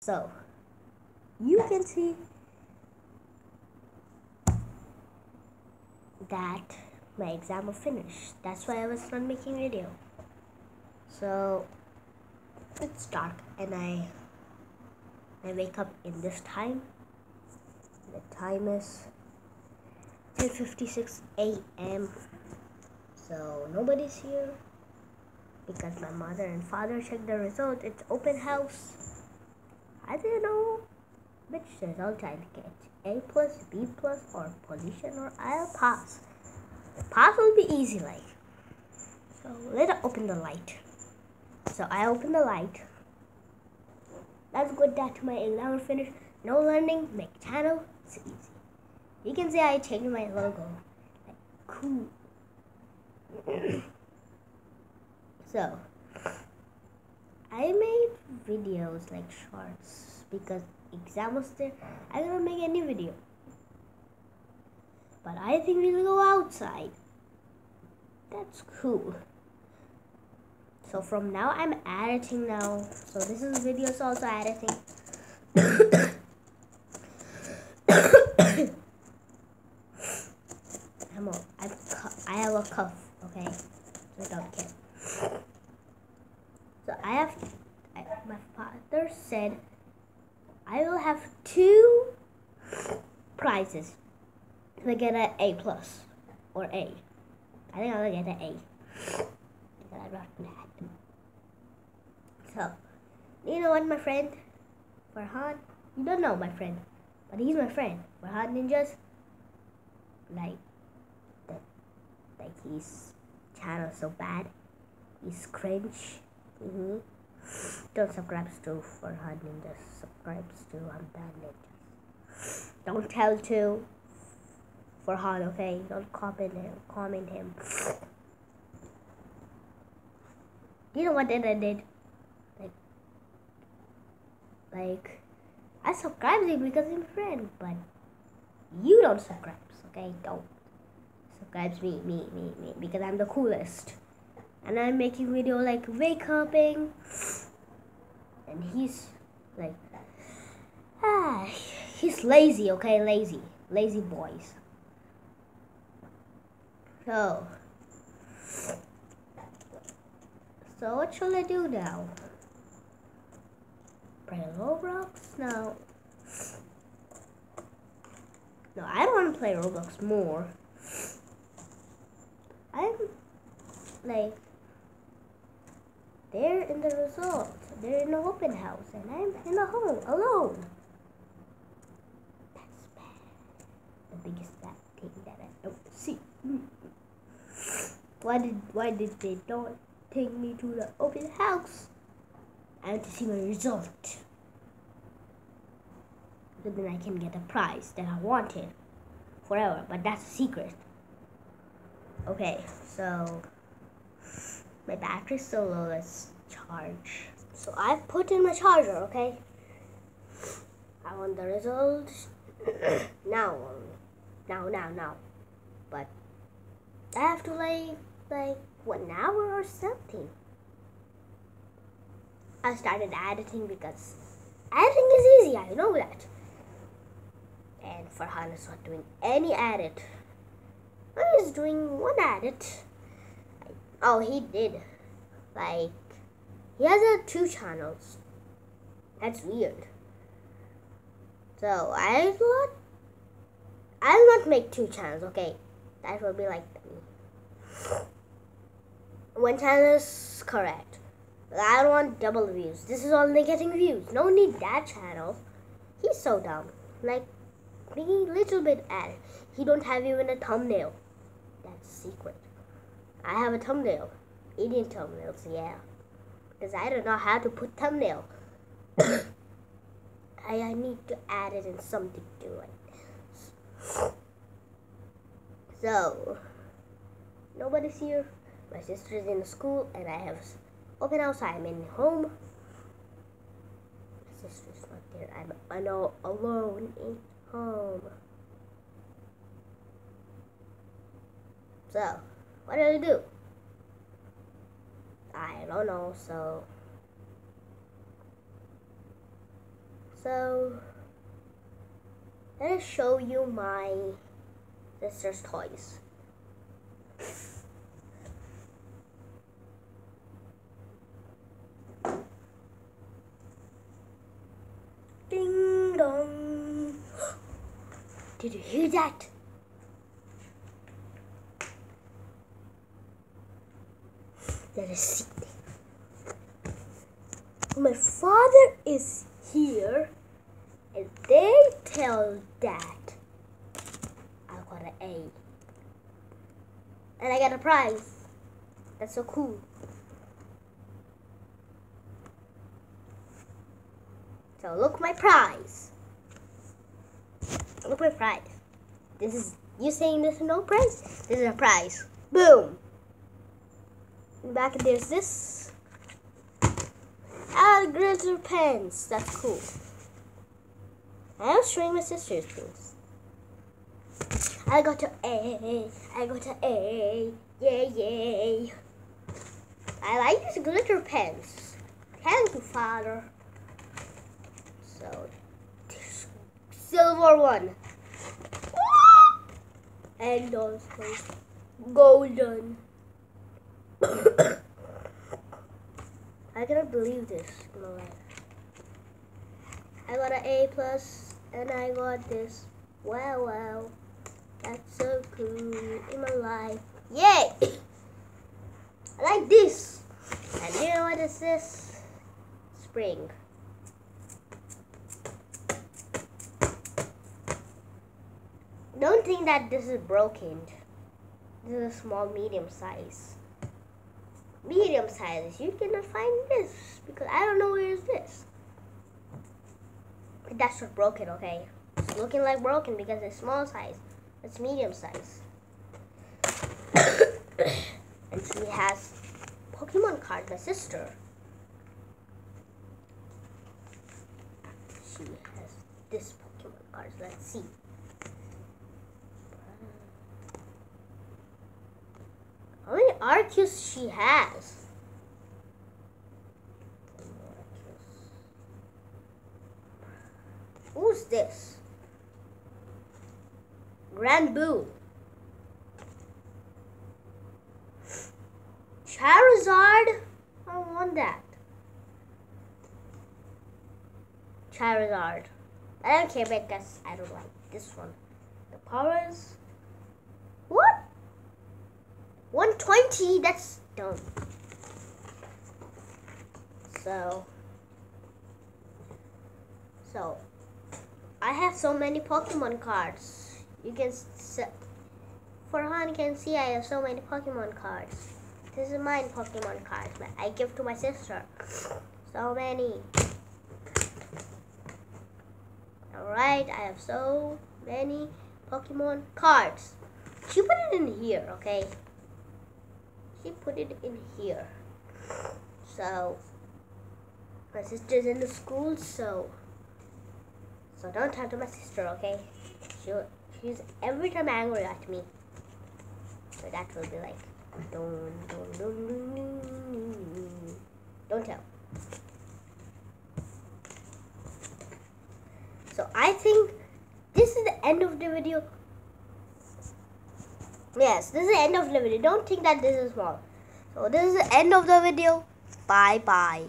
So, you can see that my exam finished. That's why I was not making video. So, it's dark and I I wake up in this time. The time is 10:56 a.m. So nobody's here because my mother and father checked the result. It's open house. I don't know which result I'll get. A plus, B plus, or position, or I'll pass. The Pass will be easy like. So let's open the light. So I open the light. That's good that my exam finished. No learning, make channel, it's easy. You can see I changed my logo. Like, cool. so, I made videos like shorts because exam was there. I didn't make any video. But I think we'll go outside. That's cool. So from now I'm editing now. So this is videos also editing. I'm a, I'm I have a cough, okay? So don't care. So I have, I, my father said I will have two prizes to get an A plus or A. I think I'll get an A. Because I wrote that. So, you know what, my friend? Farhan, you don't know my friend, but he's my friend. Farhan Ninjas, like, that, like his channel so bad. He's cringe. Mm-hmm. Don't subscribe to Farhan Ninjas. Subscribe to Hamdan Ninjas. Don't tell to for Farhan, okay? Don't comment him. Comment him. You know what I did? Like, like, I subscribed him because he's my friend, but you don't subscribe, okay? Don't subscribe me, me, me, me, because I'm the coolest. And I'm making video like wake uping, and he's like, ah, he's lazy, okay? Lazy, lazy boys. So, so what shall I do now? Play Roblox? No. No, I don't want to play Roblox more. I'm like they're in the resort. They're in an open house and I'm in a home alone. That's bad. The biggest bad thing that I don't see. Why did why did they not take me to the open house? I want to see my result. So then I can get a prize that I wanted forever, but that's a secret. Okay, so my battery's so low, let's charge. So I've put in my charger, okay? I want the result now Now, now, now. But I have to like, like, one hour or something. I started editing because editing is easy, I know that. And Farhan is not doing any edit. He's doing one edit. Oh, he did. Like, he has uh, two channels. That's weird. So, I will I'll not make two channels, okay? That will be like one channel is correct. I don't want double views. This is only getting views. No need that channel. He's so dumb. Like, being a little bit at it. He don't have even a thumbnail. That's secret. I have a thumbnail. Indian thumbnails, yeah. Because I don't know how to put thumbnail. I, I need to add it in something to it. So, nobody's here. My sister's in school and I have open house. I'm in home. My sister's not there. I'm I know alone in home. So, what do I do? I don't know, so So let me show you my sister's toys. Ding dong. Did you hear that? Let us see. My father is here and they tell that I got an A. And I got a prize. That's so cool. So look my prize. Look my prize. This is you saying this is no prize? This is a prize. Boom. Back there's this. Glitter pens. That's cool. I am showing my sister's things. I got to A. I got to A. Yay, yay. I like these glitter pens. Thank you, Father. So, silver one. And also golden. I cannot believe this in my life. I got an A plus and I got this. Wow, wow. That's so cool in my life. Yay! I like this. And you know what is this? Spring. Don't think that this is broken. This is a small medium size. Medium size. You cannot find this because I don't know where is this. That's not broken, okay? It's looking like broken because it's small size. It's medium size. and she has Pokemon card, my sister. She has this Pokemon card. Let's see. How many Arceus she has? Who's this? Granbull. Charizard? I want that. Charizard. I don't care because I don't like this one. The powers. What? 120? That's dumb. So. So. I have so many Pokemon cards. You can Farhan can see I have so many Pokemon cards. This is mine Pokemon cards but I give to my sister. So many. Alright, I have so many Pokemon cards. She put it in here, okay? She put it in here. So, my sister's in the school, so so don't talk to my sister, okay? She she's every time angry at me. So that will be like don't don't don't don't tell. So I think this is the end of the video. Yes, this is the end of the video. Don't think that this is small. So this is the end of the video. Bye bye.